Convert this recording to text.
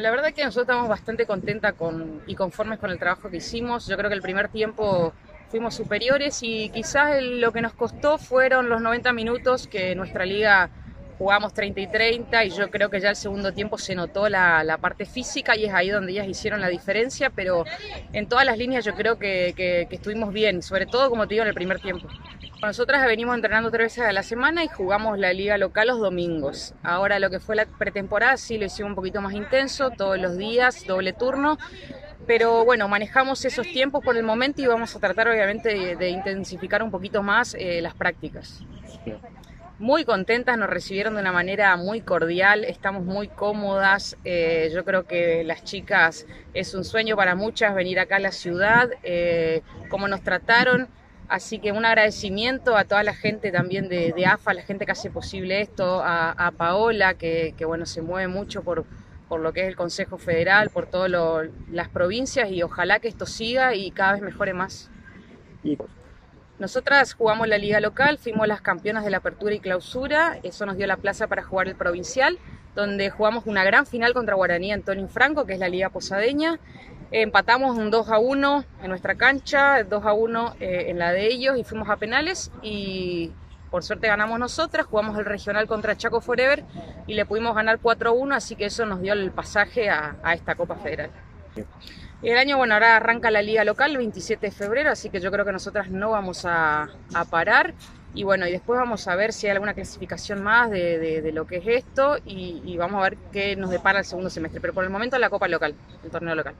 La verdad que nosotros estamos bastante contentas con, y conformes con el trabajo que hicimos. Yo creo que el primer tiempo fuimos superiores y quizás lo que nos costó fueron los 90 minutos que nuestra liga jugamos 30 y 30 y yo creo que ya el segundo tiempo se notó la, parte física y es ahí donde ellas hicieron la diferencia, pero en todas las líneas yo creo que, que estuvimos bien, sobre todo como te digo en el primer tiempo. Nosotras venimos entrenando tres veces a la semana y jugamos la liga local los domingos. Ahora lo que fue la pretemporada sí lo hicimos un poquito más intenso, todos los días, doble turno. Pero bueno, manejamos esos tiempos por el momento y vamos a tratar obviamente de, intensificar un poquito más eh, las prácticas. Muy contentas, nos recibieron de una manera muy cordial, estamos muy cómodas. Eh, yo creo que las chicas es un sueño para muchas venir acá a la ciudad, eh, cómo nos trataron Así que un agradecimiento a toda la gente también de, AFA, la gente que hace posible esto, a, Paola, que, bueno, se mueve mucho por, por lo que es el Consejo Federal, por todas las provincias y ojalá que esto siga y cada vez mejore más. Nosotras jugamos la liga local, fuimos las campeonas de la apertura y clausura, eso nos dio la plaza para jugar el provincial, donde jugamos una gran final contra Guaraní Antonio Franco, que es la liga posadeña, Empatamos un 2 a 1 en nuestra cancha, 2 a 1 eh, en la de ellos y fuimos a penales y por suerte ganamos nosotras, jugamos el regional contra Chaco Forever y le pudimos ganar 4 a 1, así que eso nos dio el pasaje a, esta Copa Federal. Y el año, bueno, ahora arranca la liga local el 27 de febrero, así que yo creo que nosotras no vamos a, parar. Y bueno, y después vamos a ver si hay alguna clasificación más de, lo que es esto y, vamos a ver qué nos depara el segundo semestre. Pero por el momento la Copa local, el torneo local.